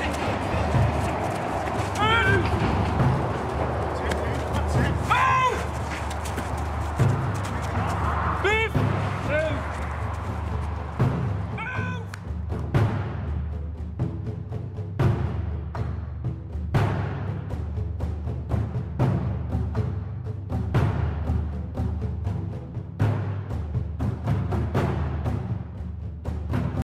Merci.